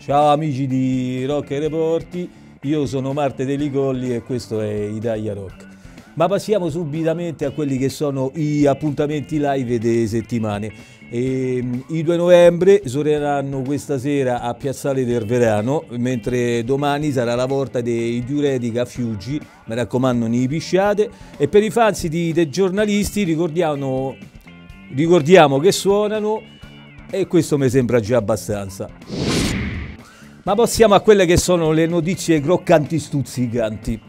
Ciao amici di Rock e Reporti, io sono Marte Delicolli e questo è Italia Rock. Ma passiamo subitamente a quelli che sono gli appuntamenti live delle settimane. E, mm, I 2 novembre suoneranno questa sera a Piazzale del Verano, mentre domani sarà la volta dei Diuretica Fiuggi, mi raccomando, non pisciate. E per i fans di, dei giornalisti ricordiamo, ricordiamo che suonano e questo mi sembra già abbastanza. Ma passiamo a quelle che sono le notizie croccanti stuzzicanti.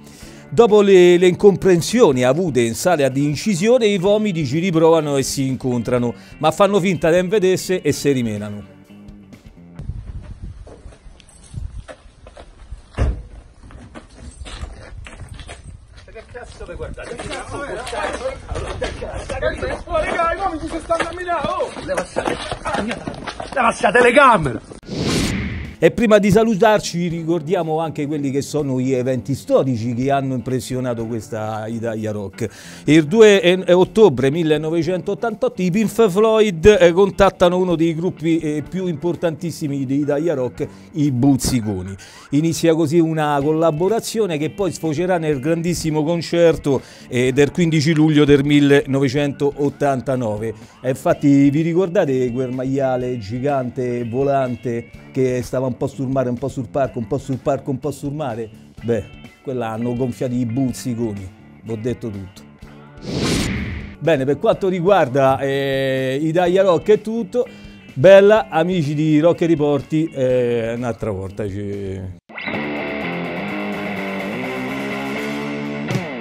Dopo le, le, incomprensioni avute in sala di incisione, i vomiti ci riprovano e si incontrano, ma fanno finta di non vedersi e si rimenano. Che cazzo vi guardate? Oh, raga, i vomiti si stanno a Milano! Oh! Levate la telecamera! E prima di salutarci ricordiamo anche quelli che sono gli eventi storici che hanno impressionato questa Italia Rock. Il 2 ottobre 1988 i Pink Floyd eh, contattano uno dei gruppi eh, più importantissimi di Italia Rock, i Buzziconi. Inizia così una collaborazione che poi sfocerà nel grandissimo concerto eh, del 15 luglio del 1989. E infatti vi ricordate quel maiale gigante volante che stava un po' sul mare, un po' sul parco, un po' sul parco, un po' sul mare, beh, quella hanno gonfiato i buzziconi, vi ho detto tutto. Bene, per quanto riguarda eh, Italia Rock è tutto, bella, amici di Rock e Riporti, eh, un'altra volta ci,